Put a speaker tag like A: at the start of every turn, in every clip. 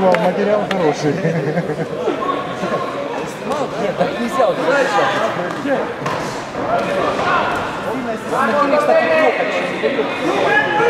A: чувствовал, материал хороший.
B: Нет, так нельзя вот это. Смотри, кстати, плохо не дает.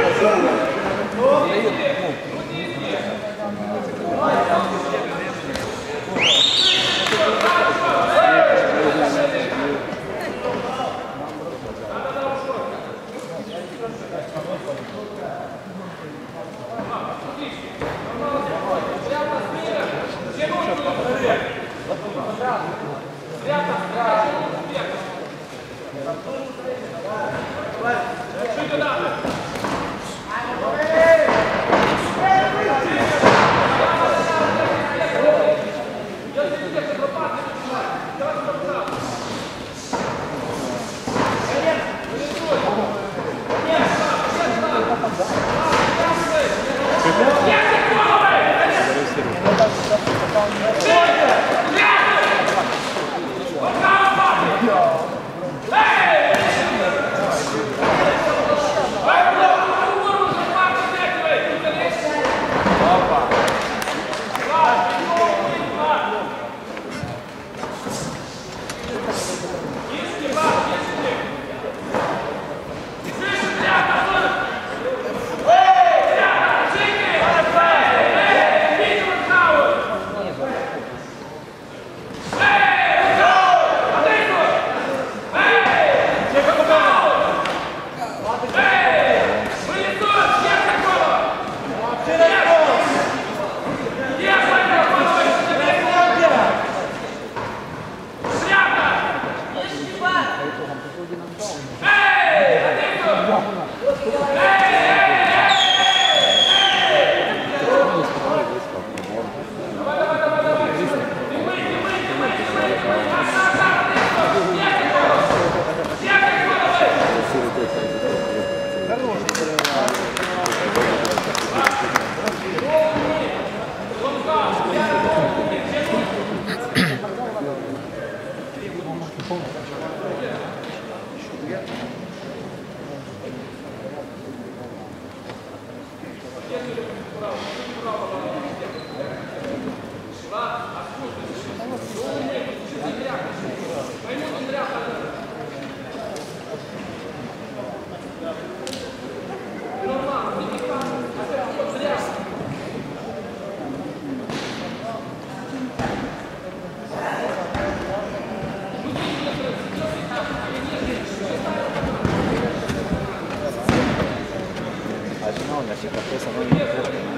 B: вопросов.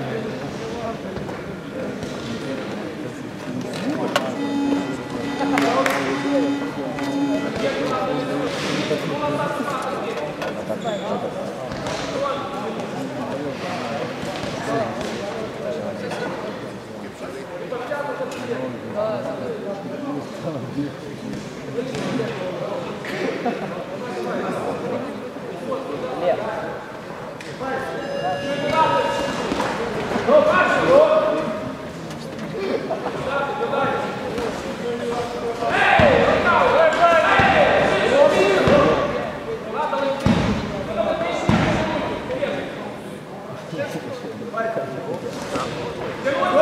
B: Come on.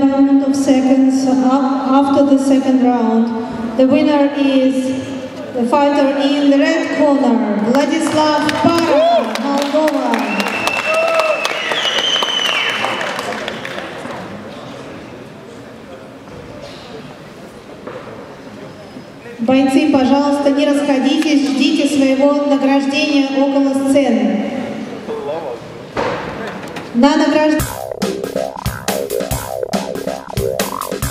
C: Amount of seconds after the second round, the winner is the fighter in the red corner, Vladislav Para, Moldova. Бойцы, пожалуйста, не расходитесь, ждите своего награждения около сцены. На награждение... Wow.